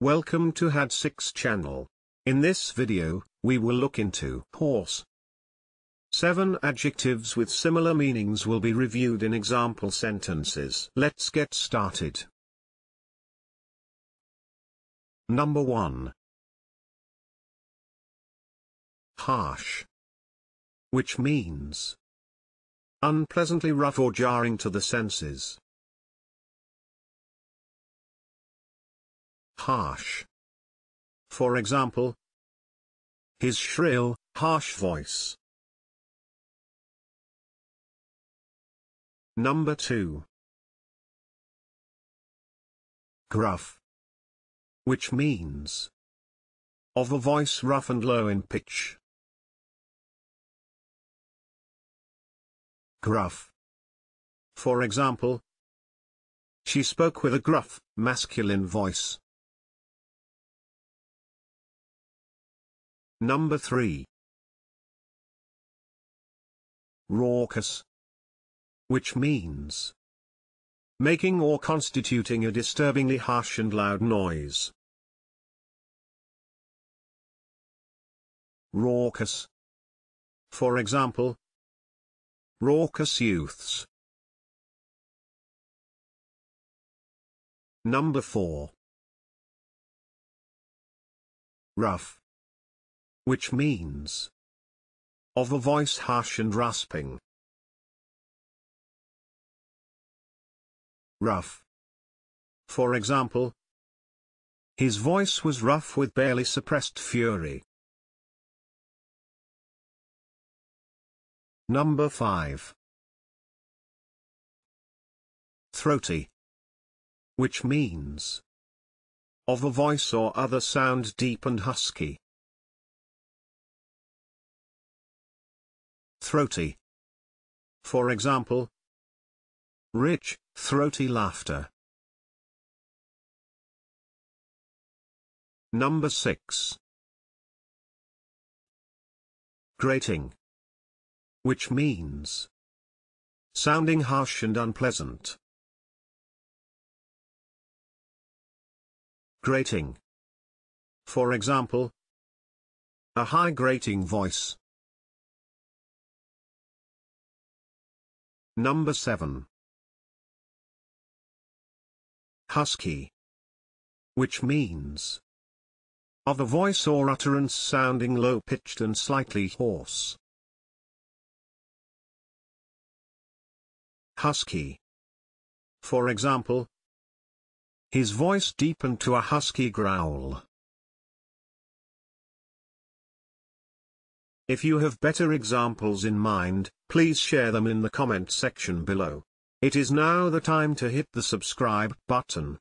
Welcome to HAD6 channel. In this video, we will look into hoarse. Seven adjectives with similar meanings will be reviewed in example sentences. Let's get started. Number 1. Harsh. Which means unpleasantly rough or jarring to the senses. Harsh. For example, his shrill, harsh voice. Number 2. Gruff. Which means of a voice rough and low in pitch. Gruff. For example, she spoke with a gruff, masculine voice. Number 3. Raucous. Which means making or constituting a disturbingly harsh and loud noise. Raucous. For example, raucous youths. Number 4. Rough which means of a voice harsh and rasping. Rough. For example, his voice was rough with barely suppressed fury. Number 5. Throaty. Which means of a voice or other sound deep and husky. Throaty. For example, rich, throaty laughter. Number 6. Grating. Which means sounding harsh and unpleasant. Grating. For example, a high grating voice. Number 7. Husky. Which means of a voice or utterance sounding low-pitched and slightly hoarse. Husky. For example, his voice deepened to a husky growl. If you have better examples in mind, please share them in the comment section below. It is now the time to hit the subscribe button.